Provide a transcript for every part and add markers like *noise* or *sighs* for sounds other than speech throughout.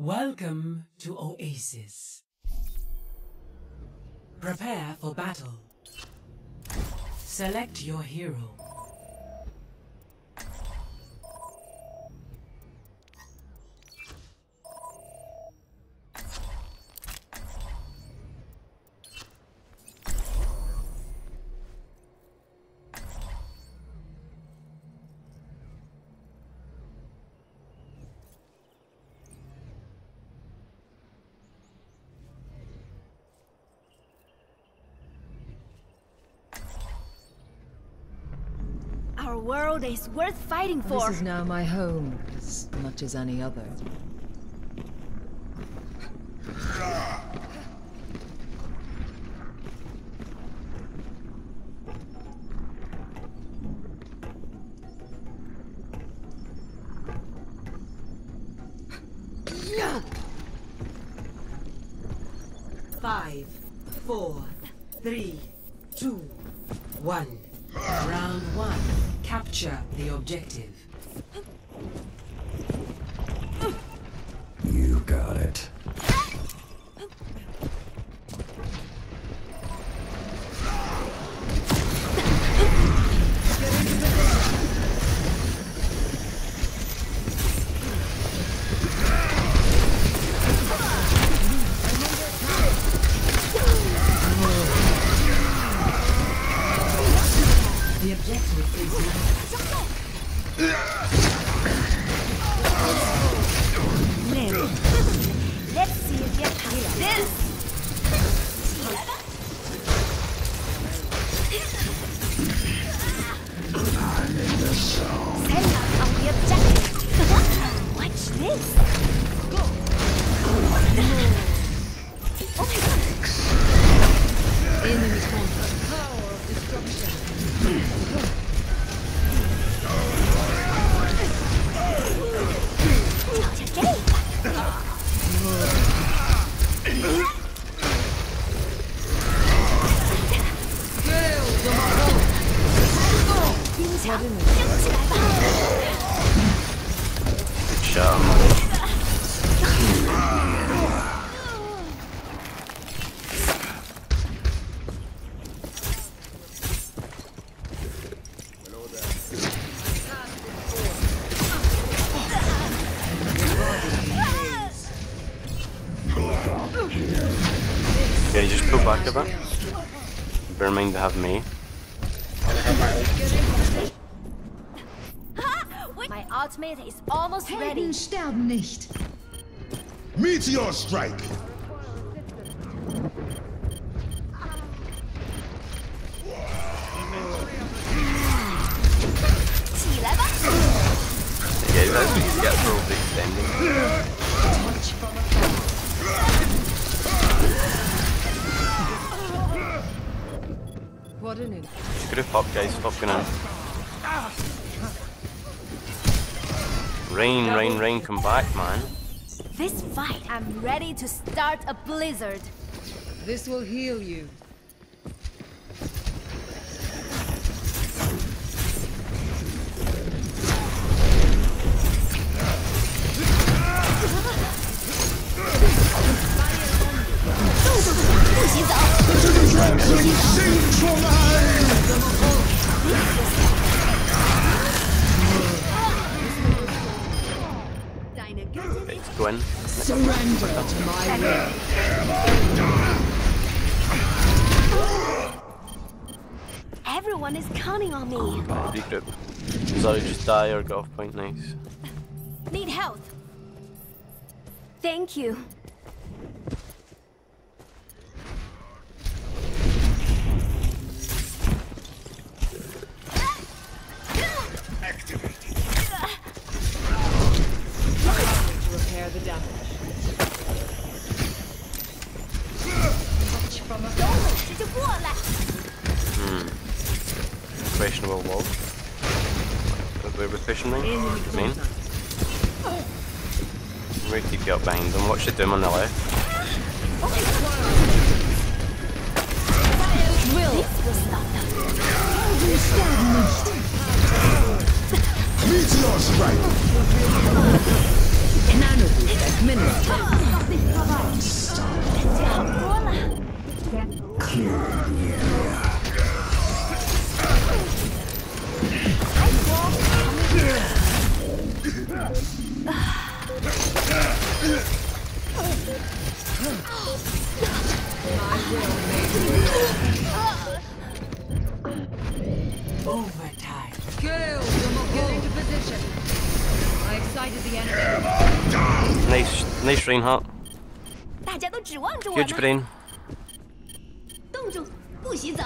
Welcome to Oasis. Prepare for battle. Select your hero. Worth fighting for. This is now my home, as much as any other. Bear in mind to have me. My ultimate is almost ready. Helden sterben nicht. Meteor strike! Rain, rain, rain, come back, man. This fight, I'm ready to start a blizzard. This will heal you. regroup. So just die or go off point, nice. Need health. Thank you. Repair the damage. Hmm. Questionable wall. But we're pushing me. enemy Main. contact. We're keep you up behind them. Watch the doom on the left. Will. This will. Meteor strike! Nano boost Minister. 讲多了。Overtime. Gale, get into position. I excited the enemy. Nice, nice Reinhardt. 大家都指望着我 Huge 呢。brain. 冻住，不许走。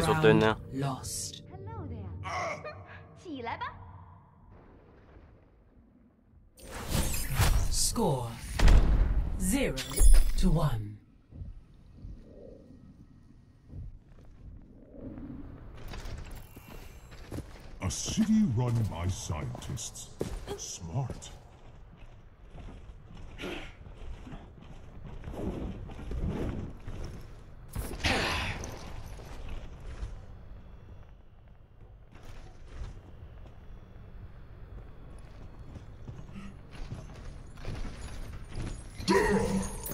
guys now. Lost. Hello there. *laughs* Score zero to one. A city run by scientists. Smart.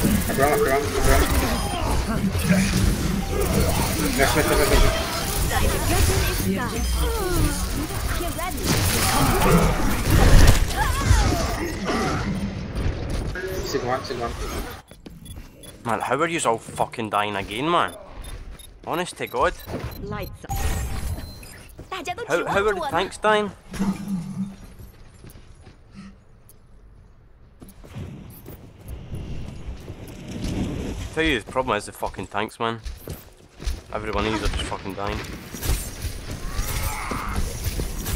Akron, Akron, Akron. Wesz, wesz, wesz, wesz. Sig one, sig one. Man, how are you all fucking dying again, man? Honest to God. Lights up. How, how are the tanks dying? Tell you the problem is the fucking tanks, man. Every one of these are just fucking dying. I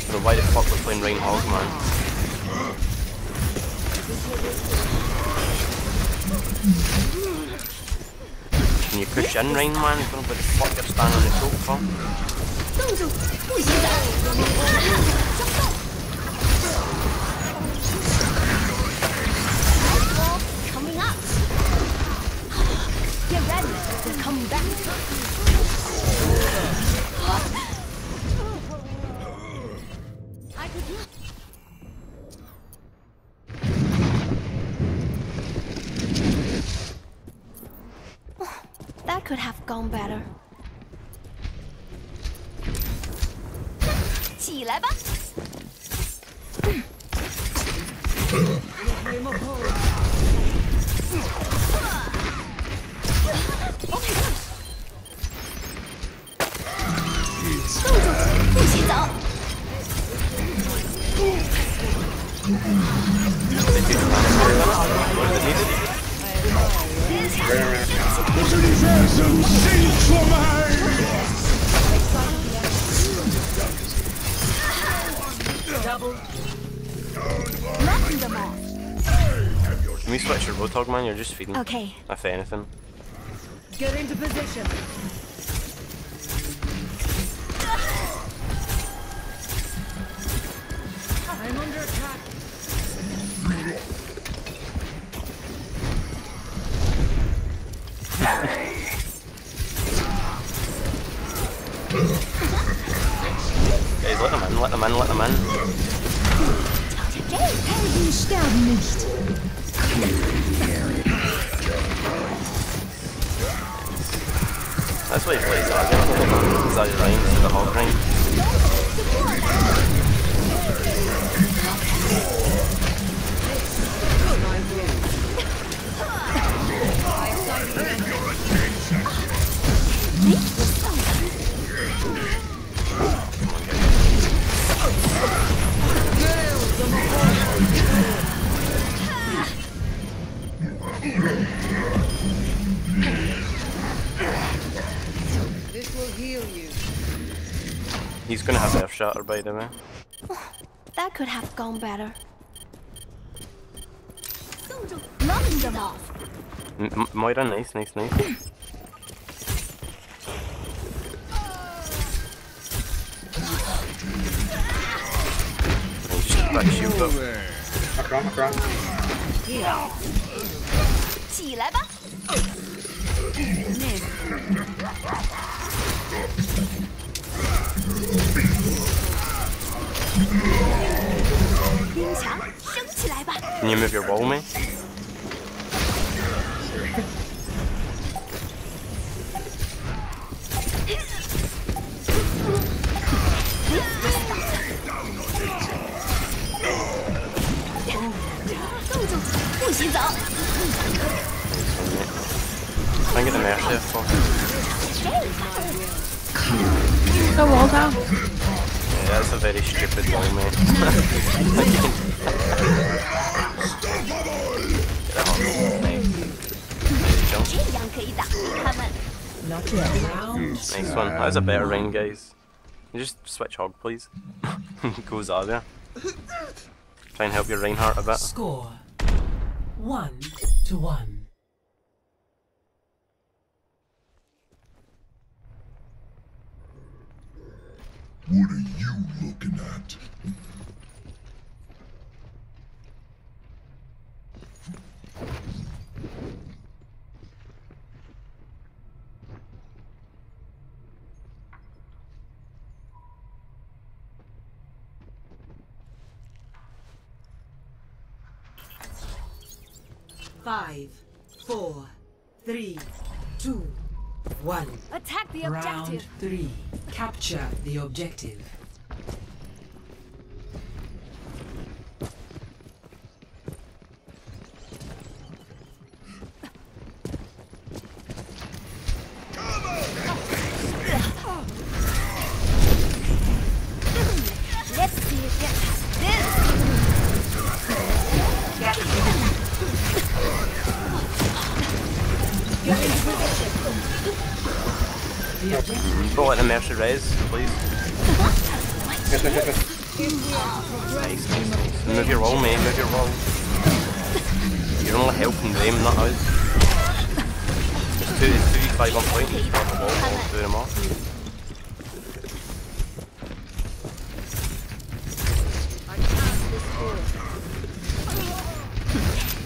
don't know why the fuck we're playing Rain Hog, man. Can you push in Rein, man? I don't know what the fuck you're standing on the choke for. ready. They're coming back. I could use. That could have gone better. 起来吧！ *laughs* Universum Sing Letting them off. Can we switch your Roadhog, man? You're just feeding. Okay. If anything. Get into position. I'm under attack. by the way. *sighs* That could have gone better. 愣着吗？ M M- Moira, nice, nice, nice. And just back shield up. Macron, Macron. 起来吧！ you move your? I get the mash here for The wall down. Yeah, that's a very stupid one. *laughs* Not yet. Round Nice one. That was a better ring, guys. Can you just switch hog, please? *laughs* Go Zarya. Try and help your Reinhardt a bit. score one to one. What are you looking at? Five, four, three, two, one. Attack the Round objective. three. Capture the objective. Don't let the Mercy res, please. Nice, nice, nice. Move your wall, mate. Move your wall. You're only helping them, not us. It's two, it's two five on point. Just the wall, them off.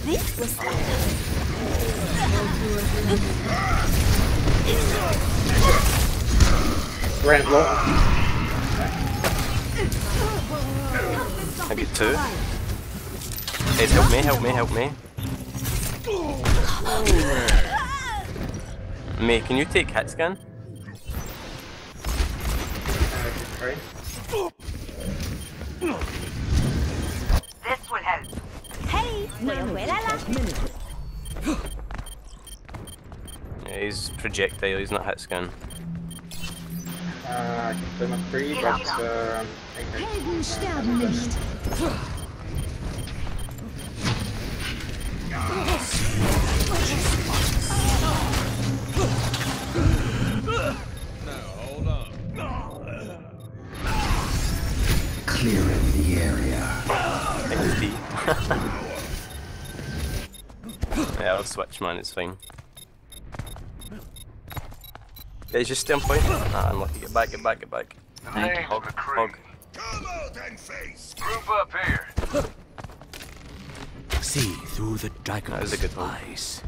This was Grant low. I get two. Hey, help me, help me, help me. Me, can you take hit scan? This will help. Hey, yeah, he's projectile, he's not hit scan. Uh, I can play my free, but um, I think I- Helden sterben nicht. Clearing the area. XD. *laughs* yeah, I'll switch man, it's fine. Guys, just stay on point. Ah, unlucky. Get back, get back, get back. Hog, hog. Come out and face. Group up here. See through the dragon's That was a good one. eyes.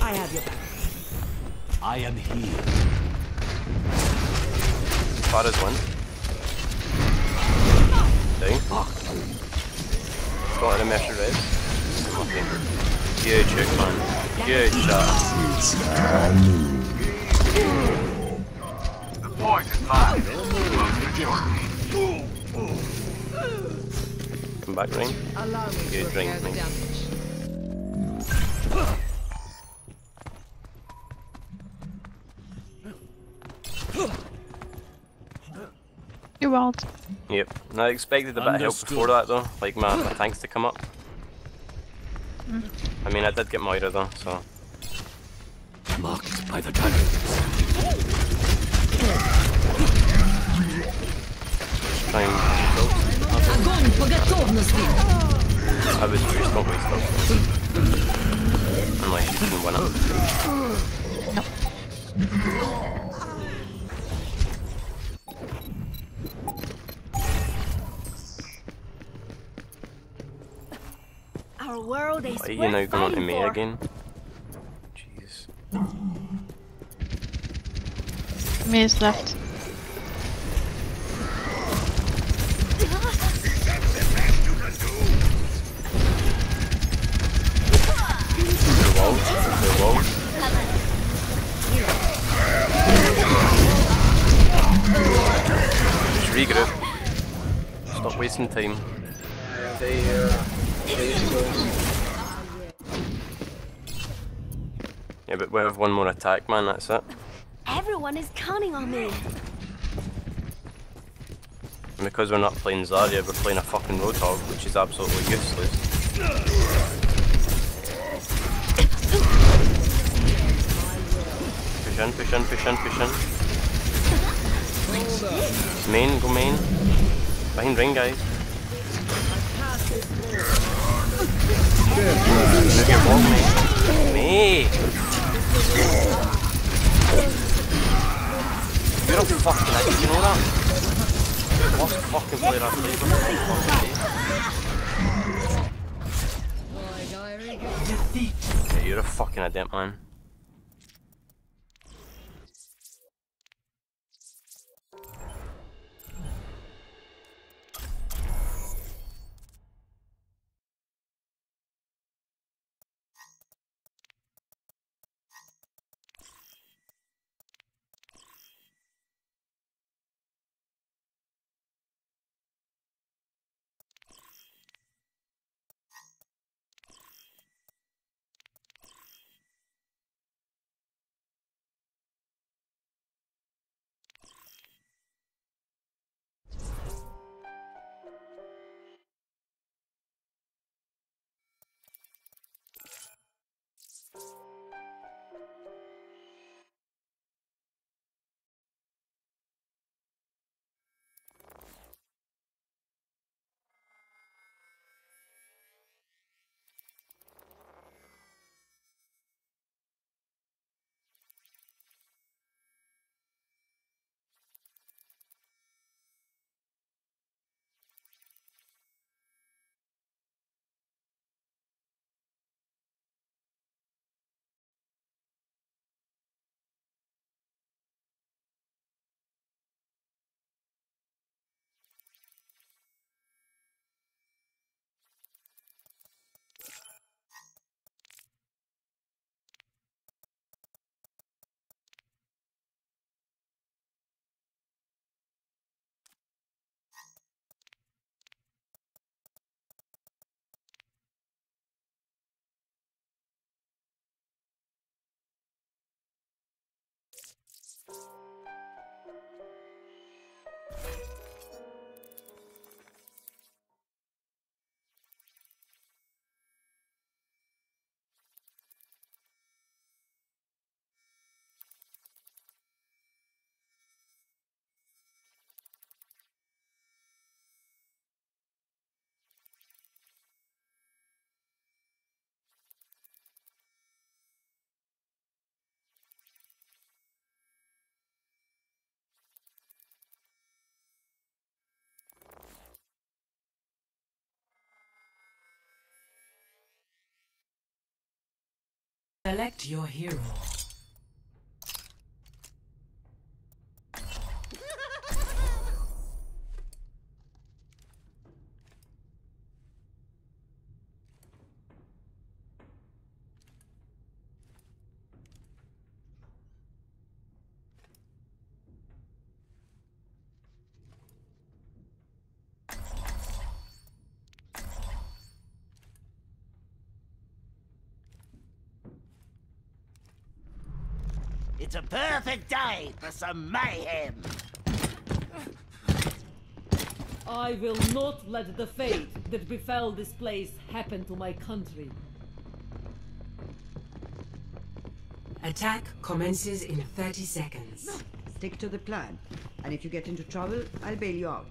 I have your back. I am here. Pharah's one. Down. Got a measure res. Okay. Good trick, man. Good shot. The point is mine. Come back, Rein. Good drink, repair the mate. You won't. Yep. No, I expected a bit of help before that though. Like my, my tanks to come up. Mm. I mean, I did get Moira though, so. Marked by the dragons. Try and I was first, don't waste up. Unless you can win it. Our world is Why are you worth now going on to fighting me for. again? Jeez. Miss left. The wall. Just regroup. Stop wasting time. Yeah, they, uh, they use those. Yeah, but we have one more attack, man, that's it. Everyone is counting on me. And because we're not playing Zarya, we're playing a fucking Roadhog, which is absolutely useless. Push in, push in, push in, push in. Main, go main. Behind ring, guys. You're fucking you know that? Worst fucking. Defeat. Yeah, you're a fucking idiot, man. Thank you. Select your hero. It's a perfect day for some mayhem. I will not let the fate that befell this place happen to my country. Attack commences in 30 seconds. Stick to the plan. And if you get into trouble, I'll bail you out.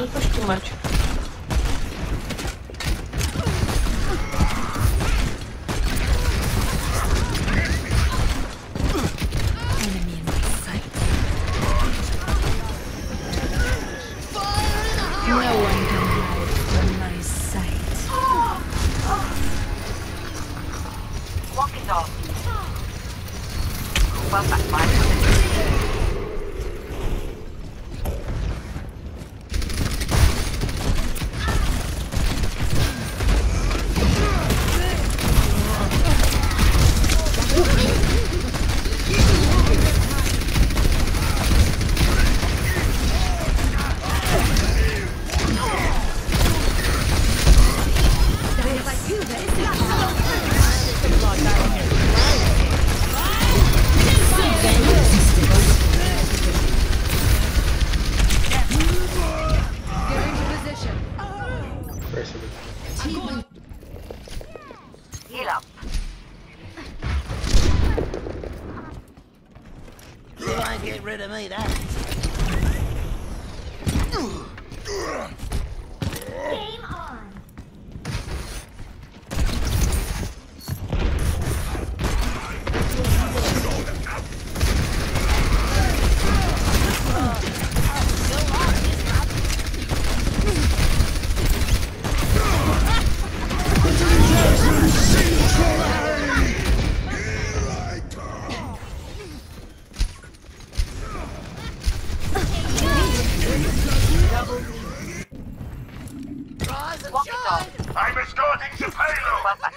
don't push too much.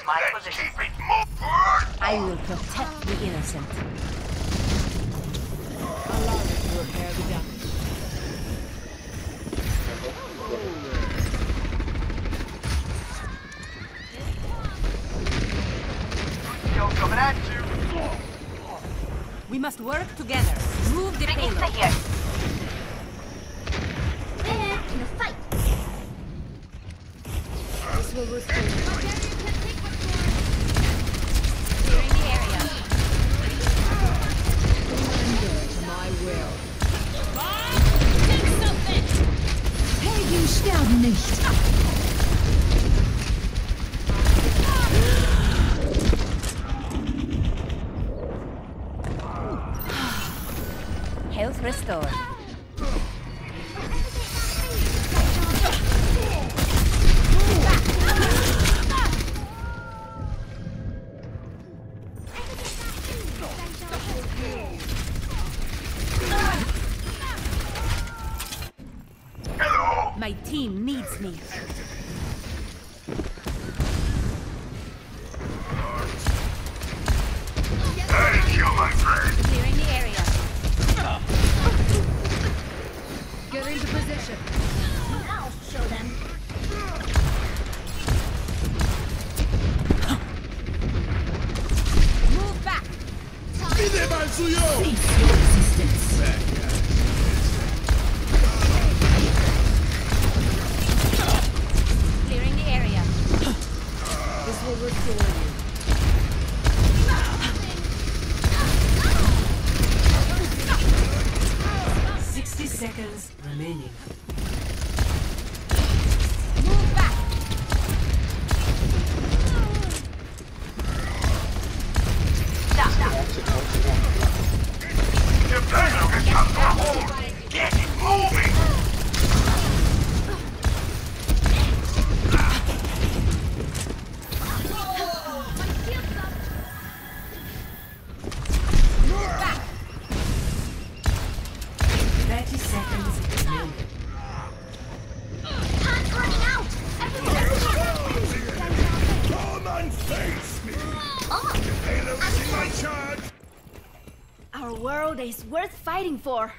my Let's position. I will protect the innocent. Allow me to repair the damage. Coming at you. We must work together. Move the Bringing payload. Cease your resistance. waiting for?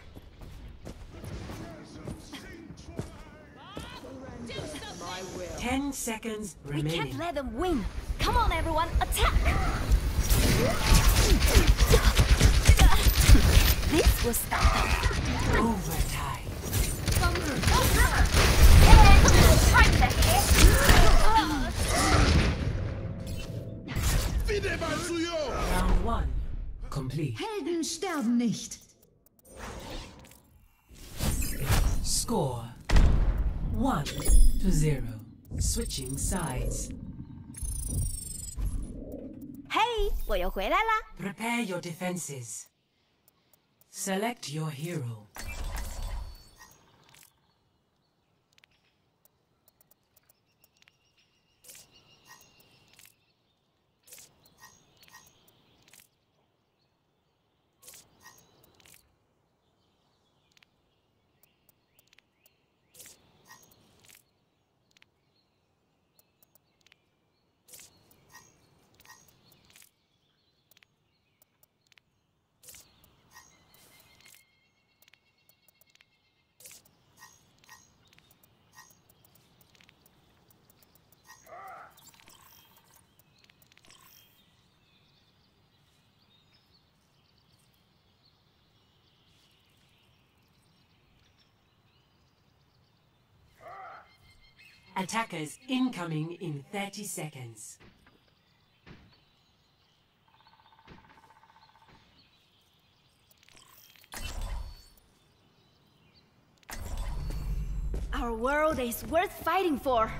1 to 0. Switching sides. Hey, Prepare your defenses. Select your hero. Attackers incoming in 30 seconds. Our world is worth fighting for.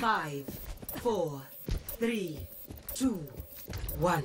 Five, four, three, two, one.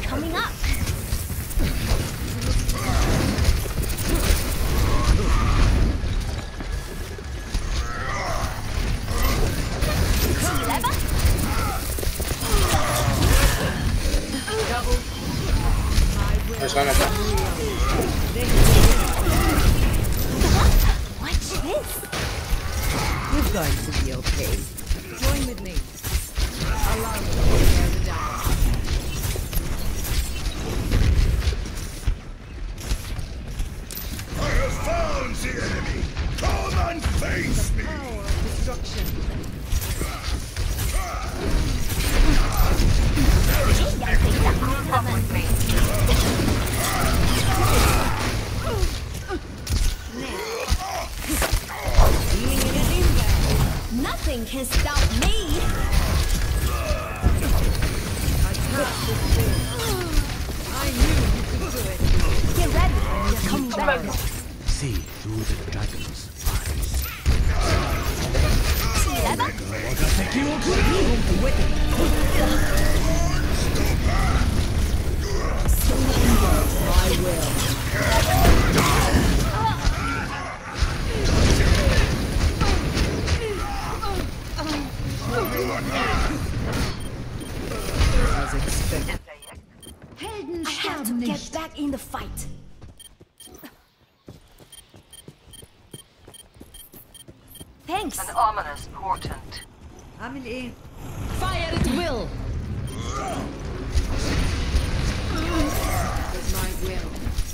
I'm in. Fire at will. My will.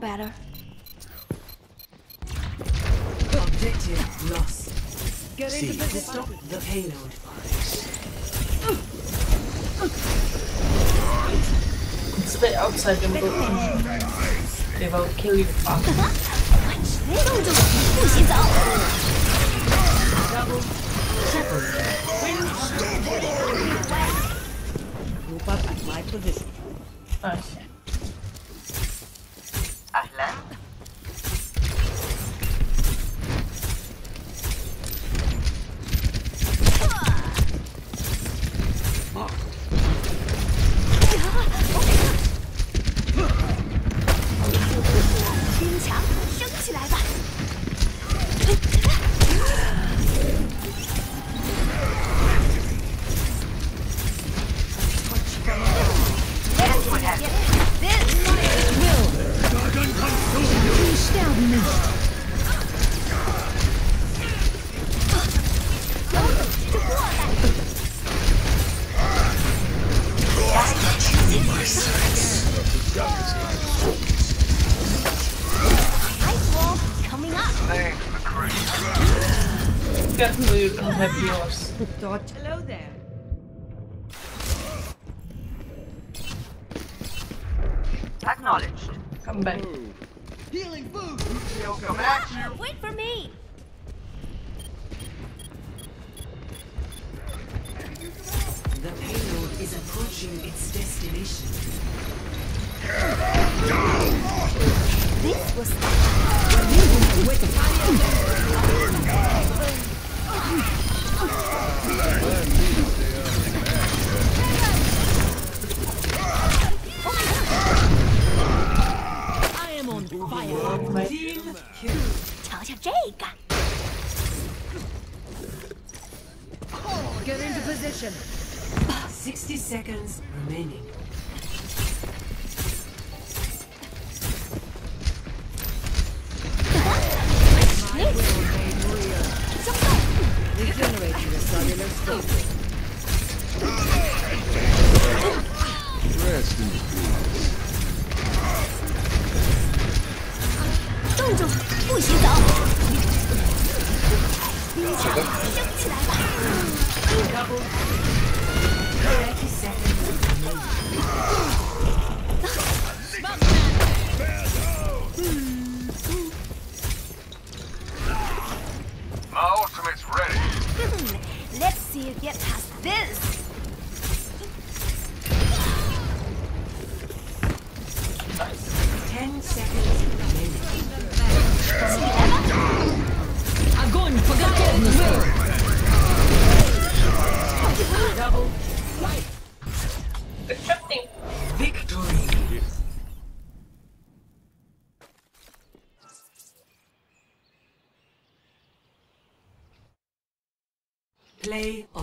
better. Objective lost. Get See, into position. Stop the payload. It's a bit outside them, they will kill you. Watch. Don't do Move up at my position. Ah, Acknowledged. Come back. Still coming at you. Ah, wait for me. The payload is approaching its destination. This was I Jake. Get into position. 60 seconds remaining.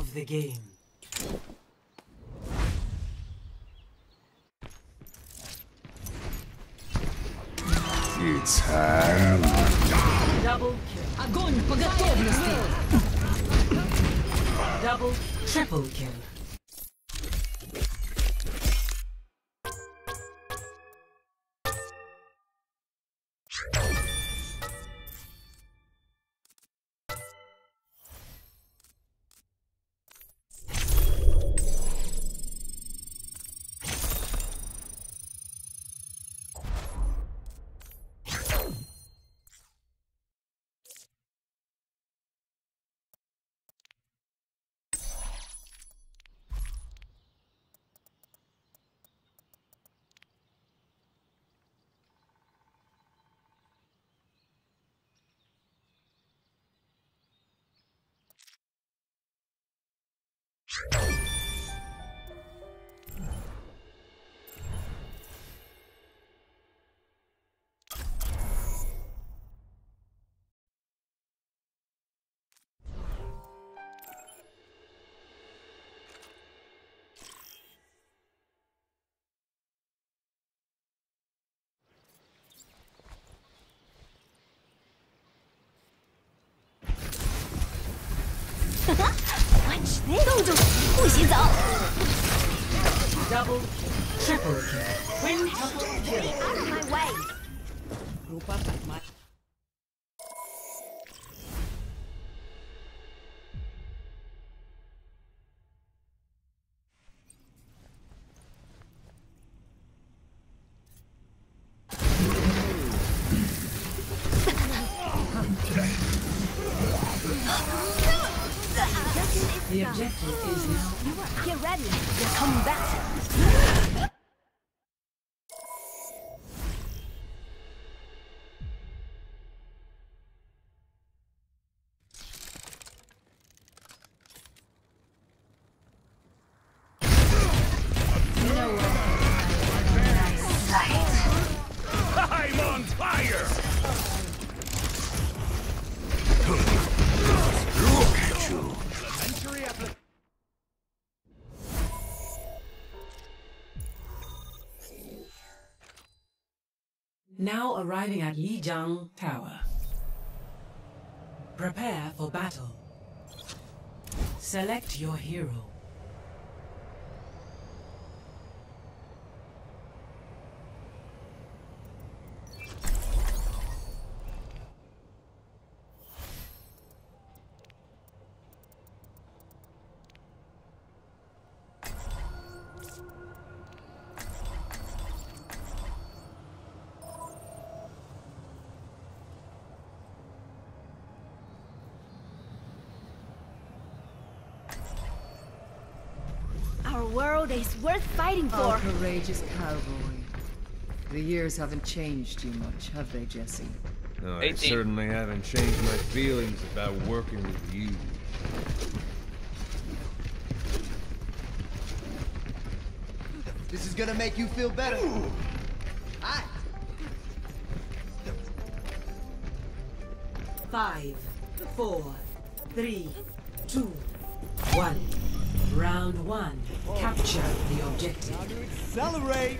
of the game. It's time. Double kill. Double, triple kill. 不许走。 Double, triple kill. Quintuple kill. Out of my way. Group up at my. The objective is ready. Back. Now arriving at Lijiang Tower. Prepare for battle. Select your hero. Our world is worth fighting Oh, for. courageous cowboy. The years haven't changed you much, have they, Jesse? No, I 18. certainly haven't changed my feelings about working with you. This is gonna make you feel better. Hi. Five, four, three, two, one. Round one. Capture the objective. Accelerate.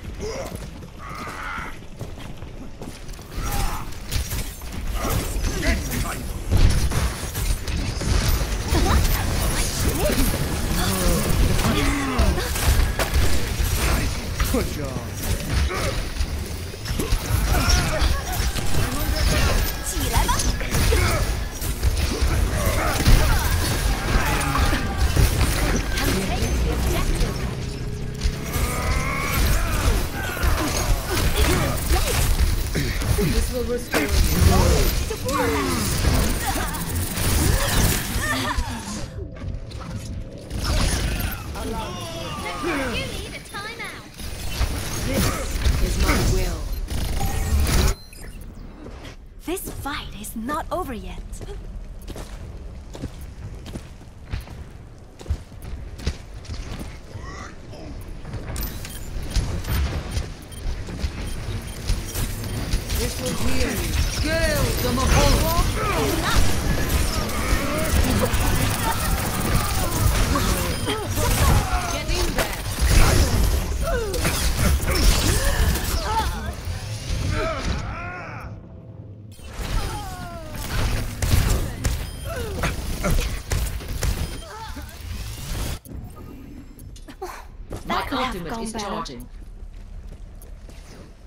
charging.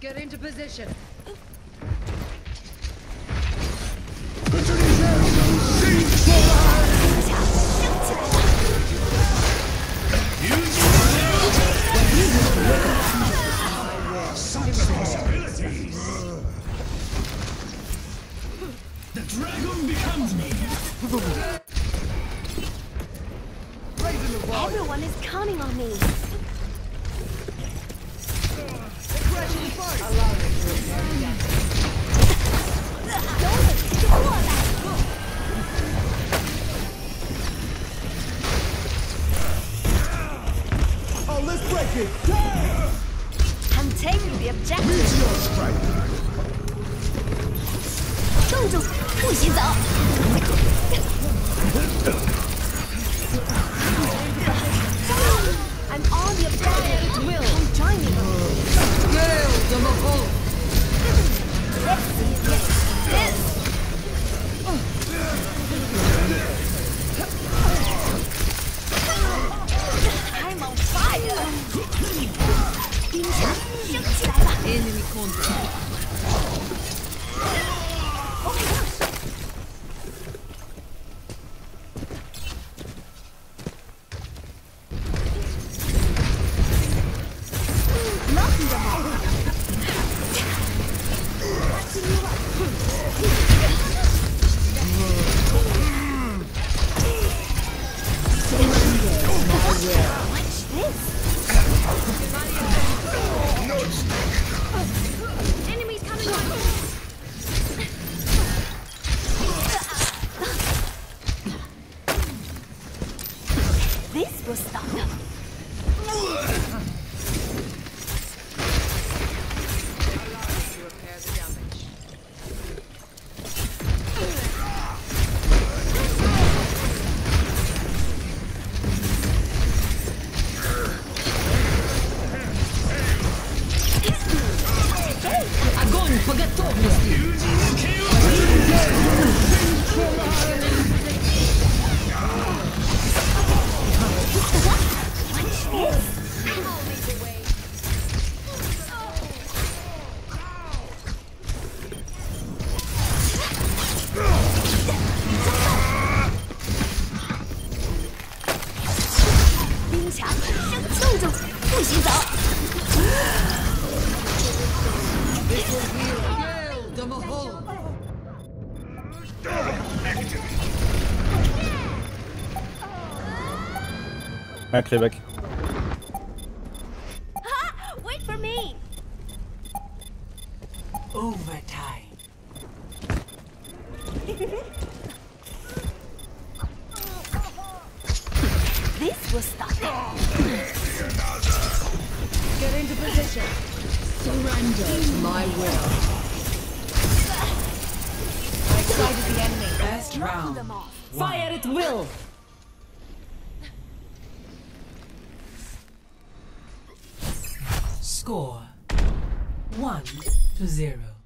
Get into position. Overtime. this will stop them. Get into position. Surrender to my will. I the enemy. First round. Fire at will. Score one to zero.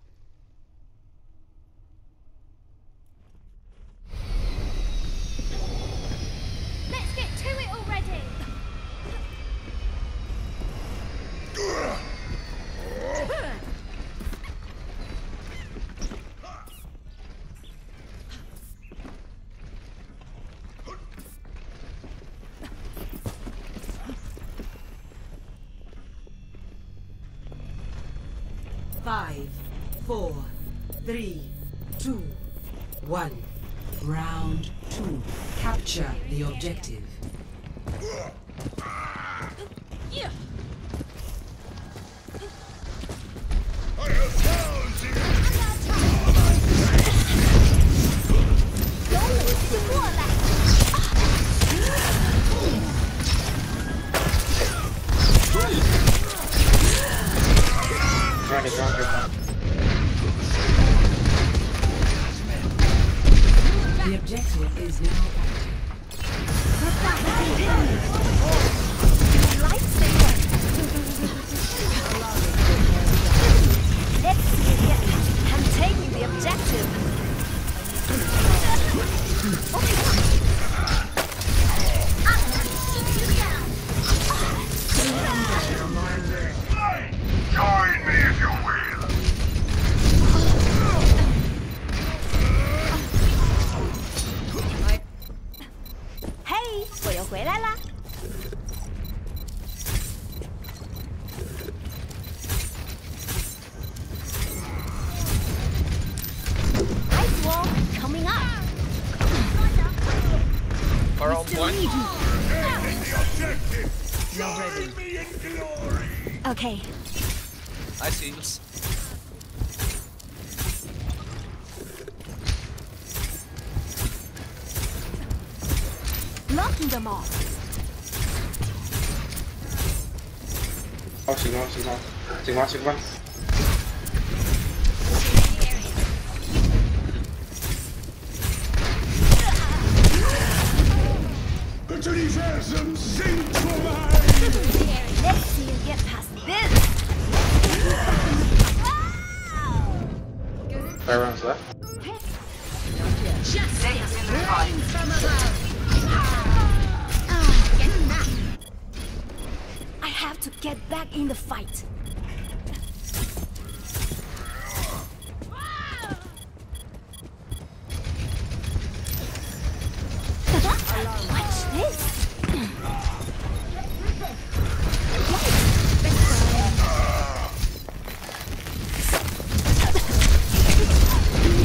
más,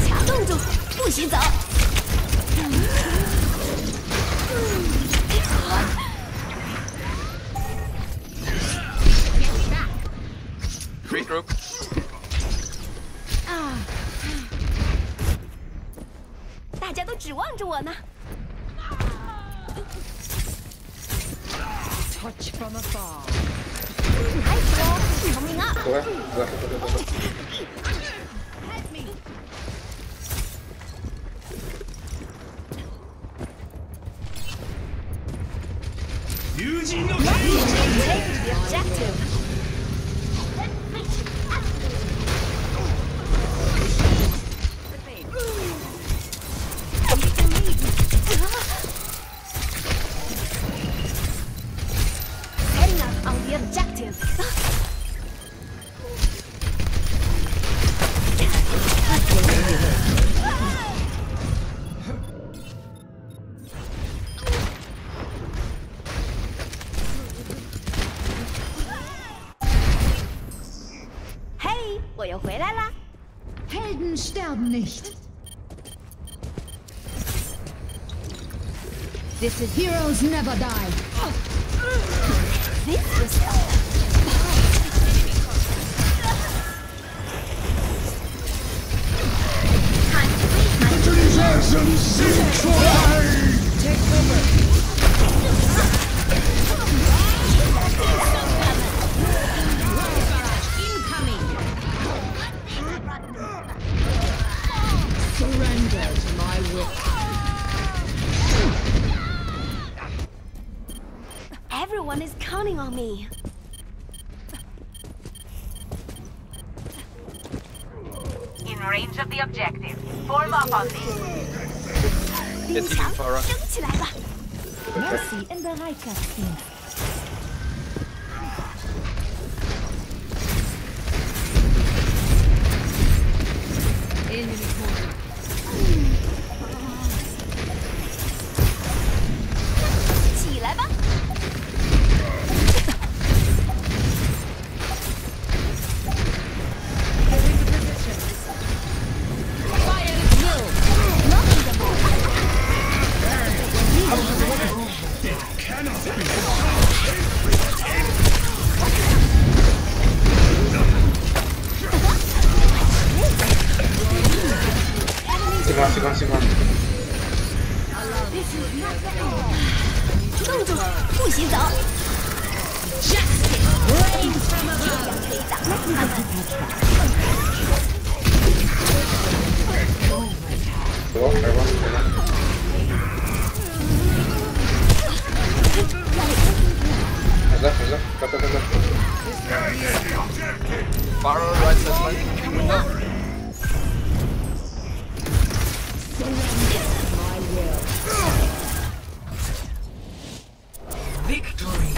卡住住，不许走！Heroes never die. This was... Time to my... Seek for aid! Take cover! counting on me. In range of the objective. Form up on me. Jetzt Pharah. Mercy in Barrel right side smash. Victory.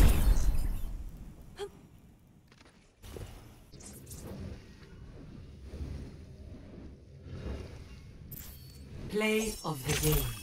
Play of the game.